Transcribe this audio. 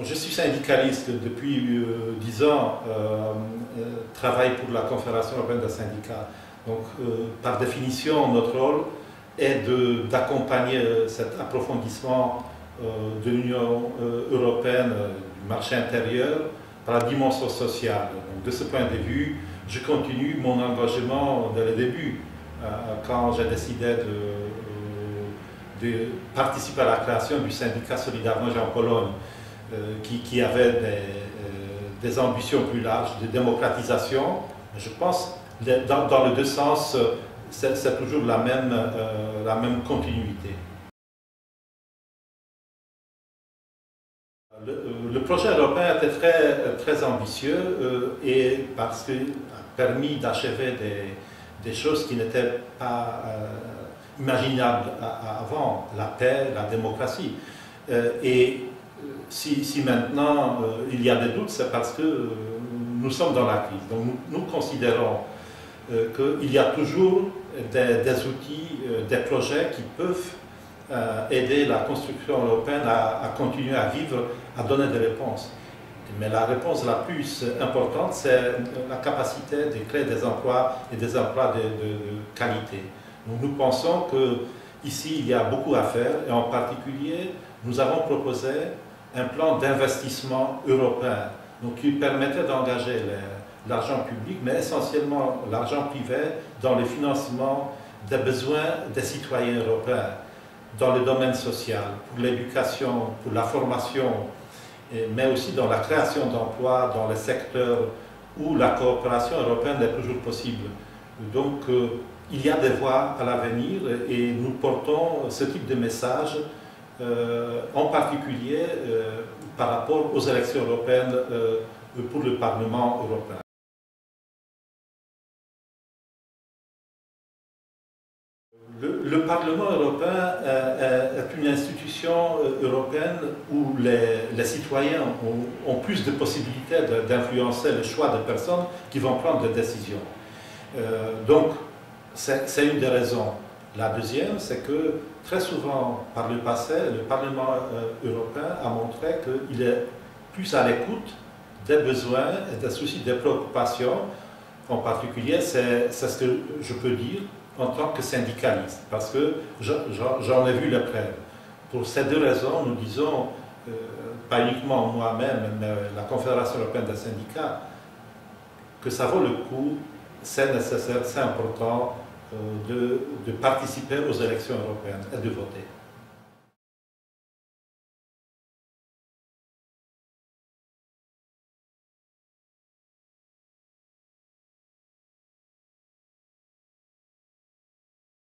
je suis syndicaliste depuis euh, dix ans, euh, euh, travaille pour la Confédération européenne des syndicats. Donc, par définition, notre rôle est d'accompagner cet approfondissement de l'Union européenne, du marché intérieur, par la dimension sociale. De ce point de vue, je continue mon engagement dès le début, quand j'ai décidé de, de participer à la création du syndicat Solidarność en Pologne. Euh, qui, avait euh, des, ambitions plus larges de démocratisation. Je pense dans, dans les deux sens, c'est toujours la même, euh, la même continuité. Le, projet européen était très, très ambitieux et parce qu'il a permis d'achever des, des, choses qui n'étaient pas imaginables avant, la paix, la démocratie. et si, maintenant euh, il y a des doutes, c'est parce que euh, nous sommes dans la crise. Donc nous, considérons euh, qu'il y a toujours des, outils, des projets qui peuvent aider la construction européenne à, continuer à vivre, à donner des réponses. Mais la réponse la plus importante, c'est la capacité de créer des emplois et des emplois de, qualité. Nous pensons qu'ici, il y a beaucoup à faire et en particulier, nous avons proposé un plan d'investissement européen donc qui permettait d'engager l'argent public, mais essentiellement l'argent privé dans le financement des besoins des citoyens européens dans le domaine social, pour l'éducation, pour la formation, mais aussi dans la création d'emplois dans les secteurs où la coopération européenne est toujours possible. Donc, euh, il y a des voies à l'avenir et nous portons ce type de message euh, en particulier euh, par rapport aux élections européennes euh, pour le Parlement européen. Le, Parlement européen est une institution européenne où les, citoyens ont, plus de possibilités d'influencer le choix des personnes qui vont prendre des décisions. donc, c'est une des raisons. La deuxième, c'est que très souvent, par le passé, le Parlement euh, européen a montré qu'il est plus à l'écoute des besoins et des soucis, des préoccupations. En particulier, c'est ce que je peux dire en tant que syndicaliste, parce que j'en ai vu les preuves. Pour ces deux raisons, nous disons, euh, pas uniquement moi-même, mais la Confédération européenne des syndicats, que ça vaut le coup, c'est nécessaire, c'est important, de, de participer aux élections européennes et de voter.